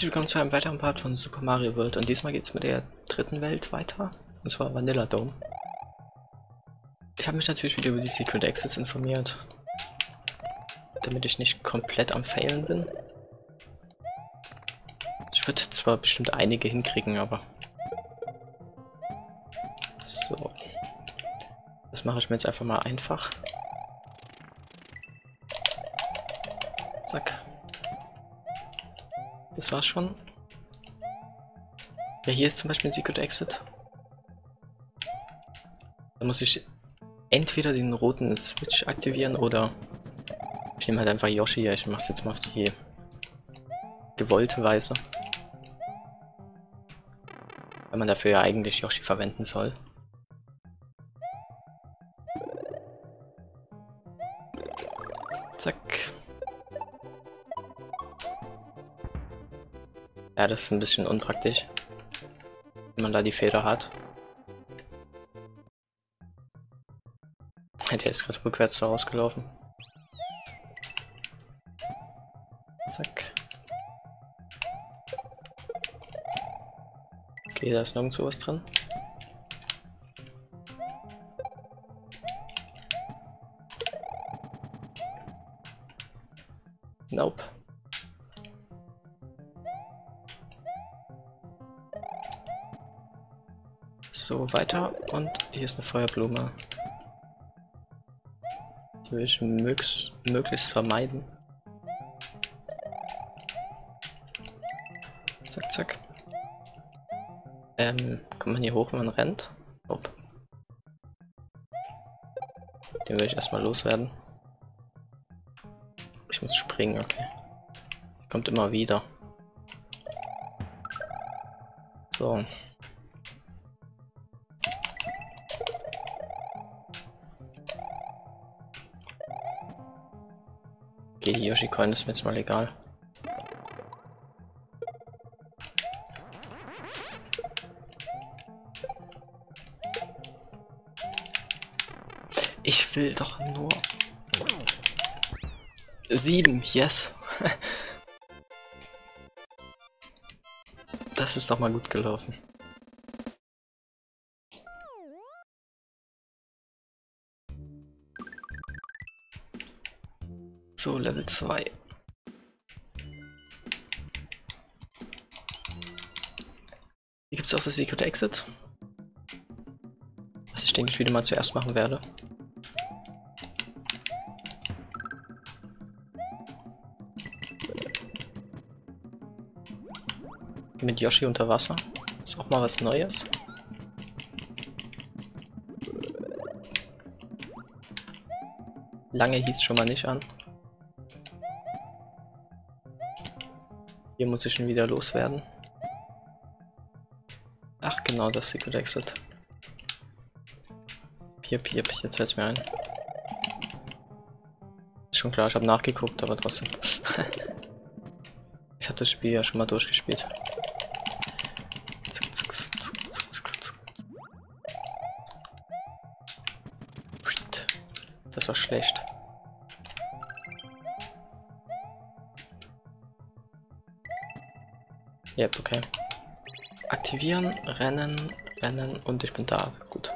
Herzlich willkommen zu einem weiteren Part von Super Mario World und diesmal geht es mit der dritten Welt weiter, und zwar Vanilla Dome. Ich habe mich natürlich wieder über die Secret Access informiert, damit ich nicht komplett am Failen bin. Ich würde zwar bestimmt einige hinkriegen, aber... So. Das mache ich mir jetzt einfach mal einfach. Das war's schon. Ja, hier ist zum Beispiel ein Secret Exit. Da muss ich entweder den roten Switch aktivieren oder ich nehme halt einfach Yoshi. Ja, ich mach's jetzt mal auf die gewollte Weise. Weil man dafür ja eigentlich Yoshi verwenden soll. Ja, das ist ein bisschen unpraktisch, wenn man da die Feder hat. Der ist gerade rückwärts so rausgelaufen. Zack. Okay, da ist nirgendwo was drin. So, weiter. Und hier ist eine Feuerblume. Die will ich möglichst, möglichst vermeiden. Zack, zack. Ähm, kommt man hier hoch, wenn man rennt? Hopp. Den will ich erstmal loswerden. Ich muss springen, okay. Kommt immer wieder. So. Okay, die Yoshi-Coin ist mir jetzt mal egal. Ich will doch nur... Sieben, yes. das ist doch mal gut gelaufen. So, Level 2. Hier gibt es auch das Secret Exit. Was ich denke ich wieder mal zuerst machen werde. Mit Yoshi unter Wasser. Ist auch mal was Neues. Lange hieß schon mal nicht an. Hier muss ich ihn wieder loswerden. Ach genau, das Secret Exit. Piep, piep, jetzt fällt es mir ein. Ist schon klar, ich habe nachgeguckt, aber trotzdem. ich habe das Spiel ja schon mal durchgespielt. Das war schlecht. Yep, okay. Aktivieren, rennen, rennen und ich bin da. Gut.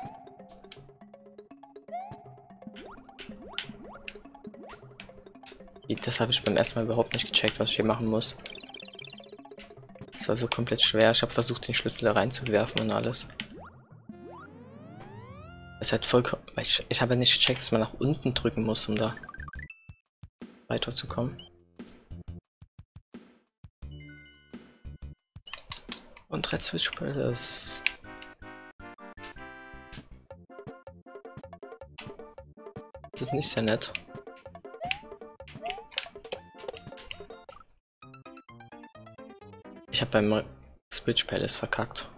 Das habe ich beim ersten Mal überhaupt nicht gecheckt, was ich hier machen muss. Das war so komplett schwer. Ich habe versucht, den Schlüssel da reinzuwerfen und alles. Es hat vollkommen. Ich, ich habe nicht gecheckt, dass man nach unten drücken muss, um da weiterzukommen. Und Red Switch Palace. Das ist nicht sehr nett. Ich habe beim Switch Palace verkackt.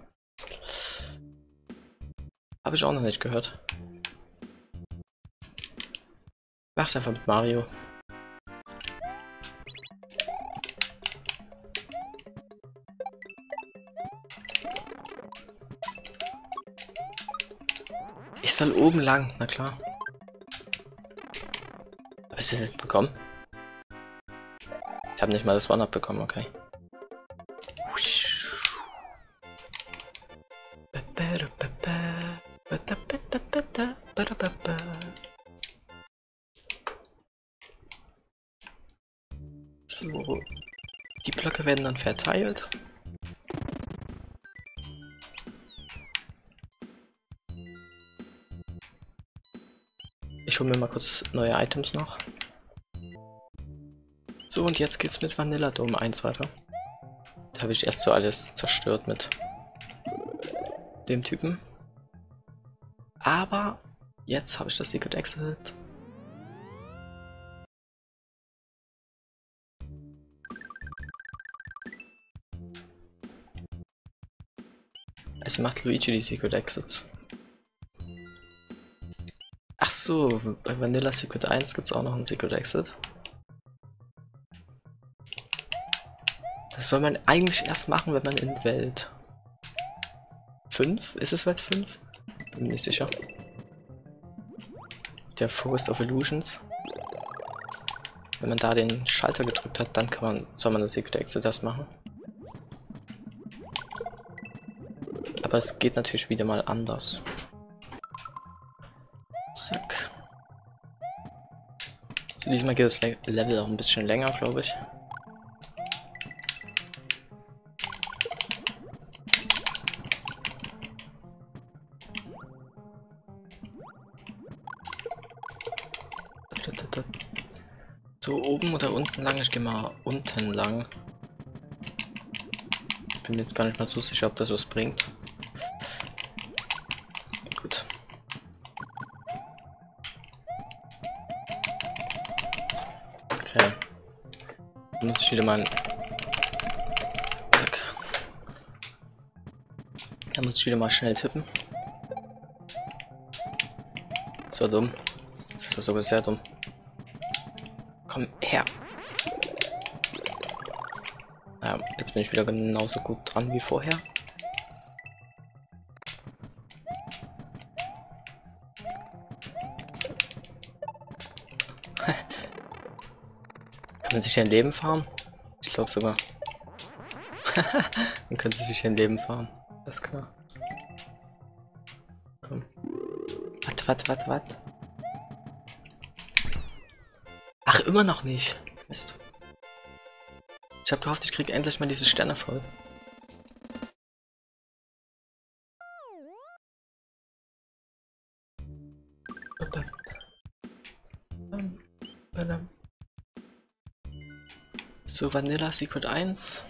Habe ich auch noch nicht gehört. Mach's einfach mit Mario. Ich soll oben lang, na klar. Habe ich das nicht bekommen? Ich habe nicht mal das One-Up bekommen, okay. So, die Blöcke werden dann verteilt. Ich hole mir mal kurz neue Items noch. So, und jetzt geht's mit Vanilla Dome 1 weiter. Da habe ich erst so alles zerstört mit dem Typen. Aber jetzt habe ich das Secret Exit. Also macht Luigi die Secret Exits. So, bei Vanilla Secret 1 gibt es auch noch ein Secret Exit. Das soll man eigentlich erst machen, wenn man in Welt 5? Ist es Welt 5? Bin mir nicht sicher. Der Forest of Illusions. Wenn man da den Schalter gedrückt hat, dann kann man, soll man das Secret Exit erst machen. Aber es geht natürlich wieder mal anders. Diesmal geht das Le Level auch ein bisschen länger, glaube ich. So, oben oder unten lang? Ich gehe mal unten lang. Bin mir jetzt gar nicht mal so sicher, ob das was bringt. Muss ich wieder mal... Zack. Da muss ich wieder mal schnell tippen. Das war dumm. Das war sogar sehr dumm. Komm her. Ja, jetzt bin ich wieder genauso gut dran wie vorher. Man sich ein Leben farmen? Ich glaube sogar. man könnte sich ein Leben farmen. Das ist klar. Komm. Was, was, was, was? Ach, immer noch nicht. Mist. Ich habe gehofft, ich kriege endlich mal diese Sterne voll. So, Vanilla Secret 1.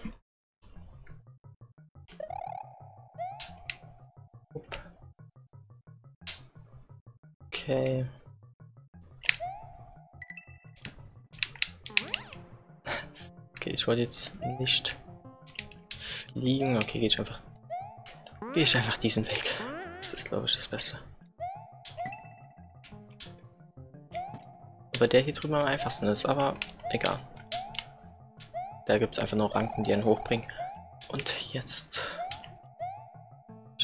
Okay. Okay, ich wollte jetzt nicht fliegen. Okay, gehe ich einfach. Gehe ich einfach diesen Weg. Das ist, glaube ich, das Beste. Aber der hier drüber am einfachsten ist, aber egal. Da gibt es einfach nur Ranken, die einen hochbringen. Und jetzt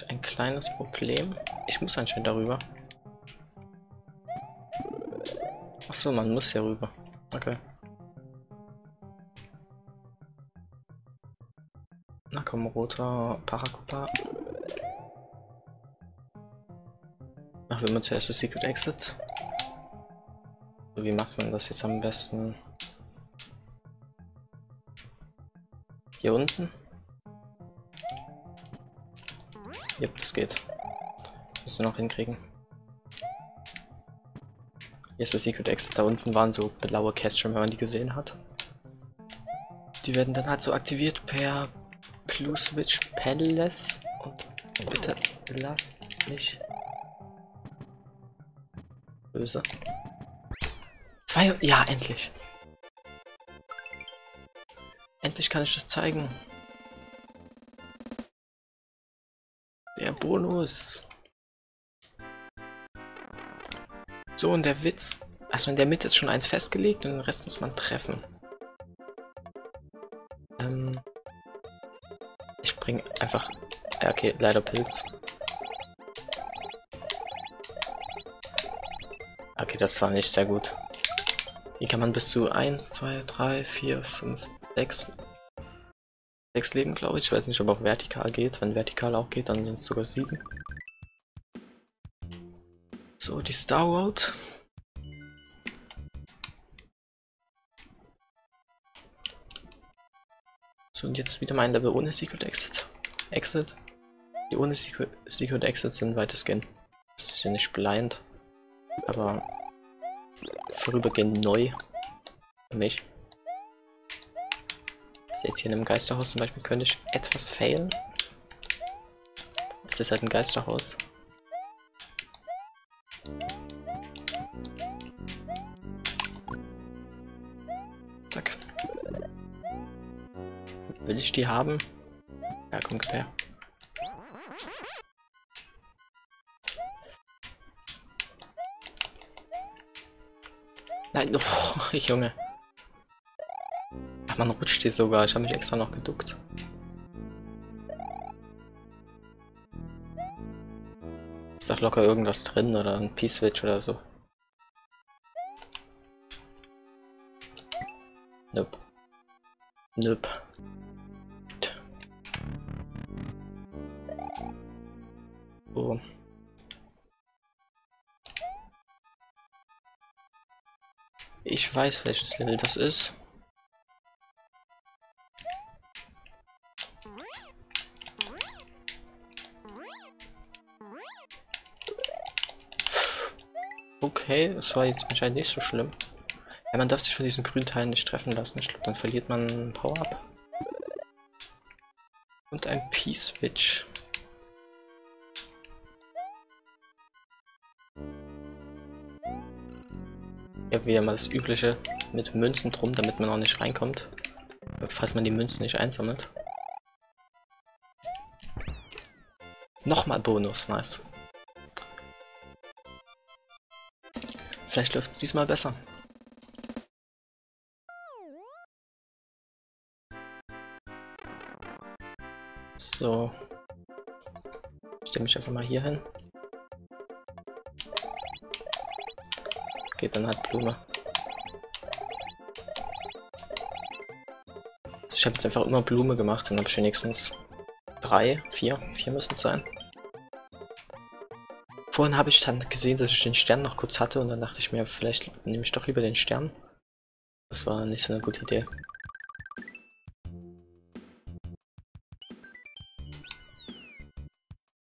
ein kleines Problem. Ich muss anscheinend darüber. Achso, man muss hier rüber. Okay. Na komm, roter Parakupa. Machen wir zuerst das Secret Exit. Wie macht man das jetzt am besten? Hier unten? Yep, das geht. Müssen wir noch hinkriegen. Hier ist der Secret Exit. Da unten waren so blaue Kästchen, wenn man die gesehen hat. Die werden dann halt so aktiviert per Blue Switch Palace. Und bitte lass mich böse. Zwei. Ja, endlich. Endlich kann ich das zeigen. Der Bonus. So, und der Witz. Achso, in der Mitte ist schon eins festgelegt und den Rest muss man treffen. Ähm. Ich bring einfach. Okay, leider Pilz. Okay, das war nicht sehr gut. Hier kann man bis zu 1, 2, 3, 4, 5, 6, Sechs Leben, glaube ich. Ich weiß nicht, ob auch vertikal geht. Wenn vertikal auch geht, dann sind es sogar sieben. So, die Star Road. So, und jetzt wieder mein Level ohne Secret Exit. Exit. Die ohne Secret, Secret Exit sind weitestgehend. Das ist ja nicht blind. Aber vorübergehend neu. Für mich. Jetzt hier in einem Geisterhaus zum Beispiel könnte ich etwas failen. Es ist halt ein Geisterhaus. Zack. Will ich die haben? Ja, komm, gib her. Nein, oh, Junge. Ach, man rutscht hier sogar. Ich habe mich extra noch geduckt. Ist doch locker irgendwas drin oder ein P-Switch oder so. Nope. Nope. Oh. Ich weiß, welches Level das ist. Okay, das war jetzt anscheinend nicht so schlimm. Ja, man darf sich von diesen grünen Teilen nicht treffen lassen. Ich glaube, dann verliert man Power-Up. Und ein P-Switch. Ja, wieder mal das Übliche mit Münzen drum, damit man auch nicht reinkommt. Falls man die Münzen nicht einsammelt. Nochmal Bonus, nice. Vielleicht läuft es diesmal besser. So. Ich stelle mich einfach mal hier hin. Geht dann halt Blume. Also ich habe jetzt einfach immer Blume gemacht, dann habe ich wenigstens drei, vier, vier müssen es sein. Vorhin habe ich dann gesehen, dass ich den Stern noch kurz hatte und dann dachte ich mir, vielleicht nehme ich doch lieber den Stern. Das war nicht so eine gute Idee.